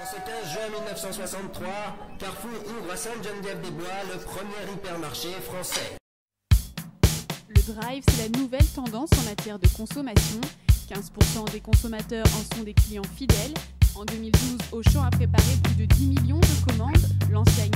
En ce 15 juin 1963, Carrefour ouvre à Sainte-Geneviève-des-Bois le premier hypermarché français. Le drive, c'est la nouvelle tendance en matière de consommation. 15% des consommateurs en sont des clients fidèles. En 2012, Auchan a préparé plus de 10 millions de commandes. L'enseigne